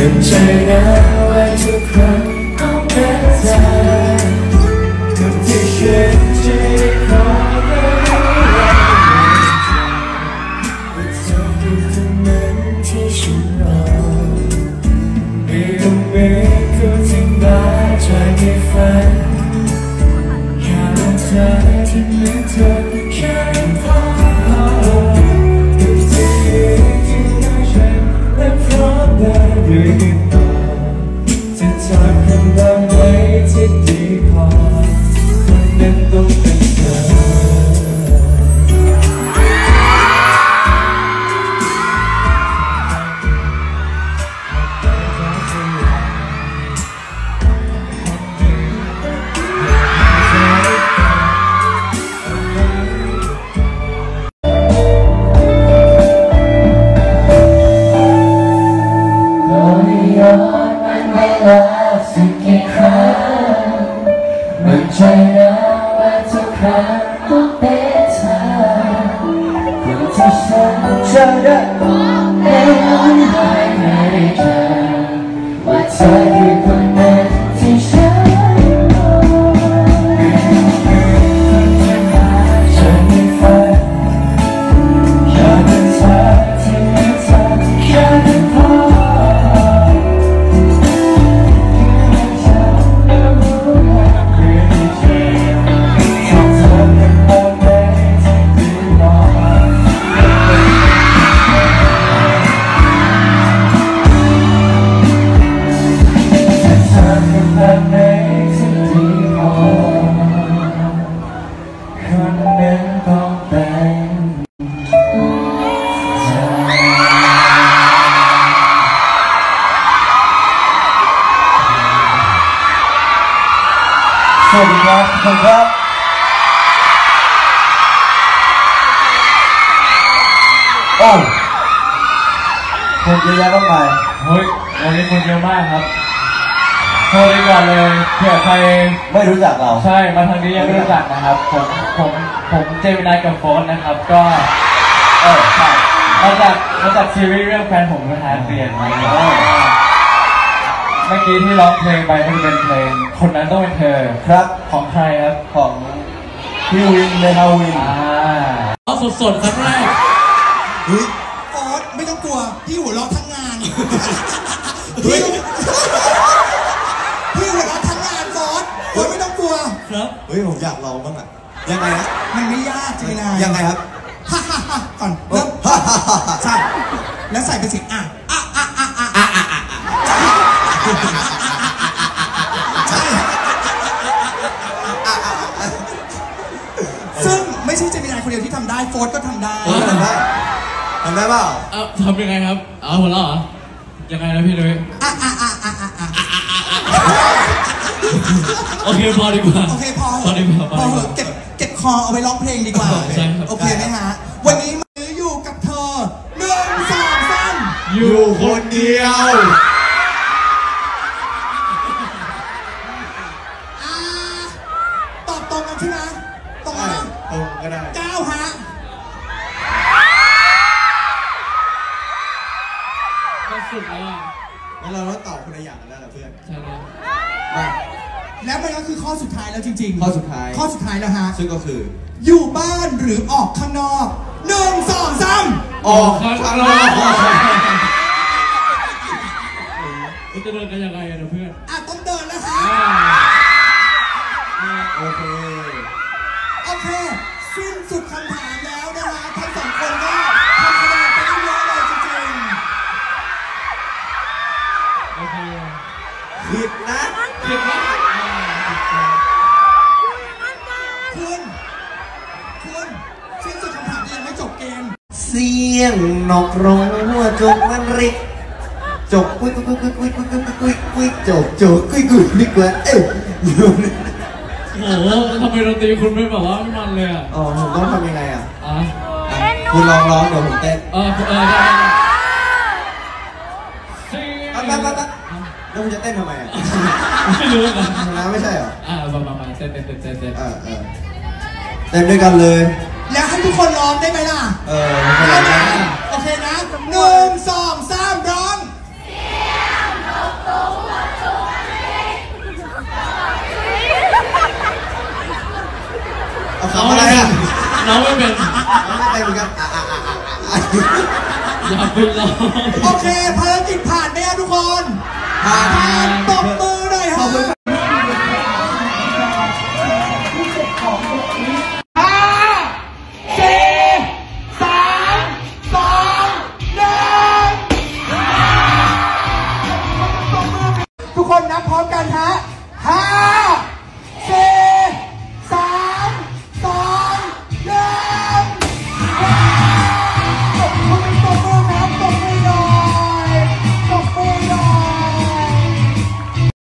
มันใจนะไว้ทุกครั้งเอาแม้ใจกับที่ฉันจะได้ขอไม่รู้ว่าแต่เธอคือคนนั้นที่ฉันรอไม่รู้เมื่อเขาจะมาใจในฝันแค่ว่าเธอที่เหมือนเธอแค่พอ Take it Yeah. วัสดีครับทุกคนครับโอ้คนเยอะแยะมากมายเฮ้ยวันนี้คนเยอะมากครับโทรดีกว่าเลยเผื่อใครไม่รู้จักเราใช่มาทางนี้ยังไม่รู้จักนะครับผมผมผมเจมินายกับโฟนนะครับก็เออใช่มาจากมาจากซีรีส์เรื่องแฟนผมเป็นทหารเปลี่ยนมา เมื่อกี้ที่ร้องเพลงไปก็จะเป็นเพลง คนนั้นต้องเป็นเธอ ครับของใครครับ ของพี่วินในฮาวินอ่า เอาสดๆครั้งแรก เฮ้ยโอ๊ตไม่ต้องกลัว พี่หัวเราะทั้งงาน พี่พี่หัวเราะทั้งงานโอ๊ตโอ๊ตไม่ต้องกลัว ครับ เฮ้ยผมอยากลองบ้างอะ ยังไงนะมันไม่ยากเจมินายยังไงครับ ฮ่าฮ่าฮ่าก่อนเริ่ม ใช่ แล้วใส่เป็นเสียงอะอะอะ โฟร์ธก็ทำได้ทำได้ทำได้เปล่าเอาทำยังไงครับเอาหัวเราะเหรอยังไงนะพี่นุ้ยอะอะอะอะอะอะโอเคพอดีกว่าโอเคพอพอดีกว่าพพออดีเหกว่า อะเก็บเก็บคอเอาไว้ร้องเพลงดีกว่า ใช่ครับ โอเคไหมฮะ วันนี้มืออยู่กับเธอหนึ่งสองสามอยู่คนเดียว อ่าตอบตรงกันใช่ไหมตรงกันนะ ตรงก็ได้เก้าฮะก็สุดแล้วอะงั้นเราต้องตอบคนละอย่างกันแล้วล่ะเพื่อนใช่แล้วมาแล้วมันก็คือข้อสุดท้ายแล้วจริง ๆ ข้อสุดท้าย ข้อสุดท้ายแล้วฮะ ซึ่งก็คือ อยู่บ้านหรือออกข้างนอกหนึ่งสองสามออกข้างนอกมันจะเดินกันยังไงอะเพื่อน อะต้องเดินแล้วฮะ สุดคำถามแล้วนะฮะทั้งสองคนก็ทำคะแนนไปได้เยอะเลยจริงโอเคผิดนะผิดนะคุณคุณสิ้นสุดคำถามยังไม่จบเกม เสียงนกร้องหัวจกมันริกจกกุยกุ้ยกุ้ยกุยกุยกุยกุยกุยกุยจกจกกุยกุ้ยดีกว่าเอ้ย โอ้โหทำไมดนตรีคุณไม่แบบว่าไม่มันเลยอะอ๋อผมต้องทำยังไงอะอะอะคุณลองร้องเดี๋ยวผมเต้นเออเออได้ได้ได้แป๊บแป๊บแป๊บแป๊บแล้วคุณจะเต้นทำไมอะไม่รู้กันชนะไม่ใช่เหรออ่ามามามาเต้นเต้นเต้นเต้นเต้นเออเออเต้นด้วยกันเลยแล้วให้ทุกคนร้องได้ไหมล่ะ เออไม่เป็นไรได้ไหมนะโอเคนะหนึ่งสองสามร้อง เทำอะไรอะน้องไม่เป็นไม่เป็นเหมือนกันอะอะอะอะอะอย่าไปร้องโอเคภารกิจผ่านไหมอะทุกคนผ่านผ่านตบมือหน่อยฮะห้าสี่สามสองหนึ่งทุกคนนับพร้อมกันฮะห้า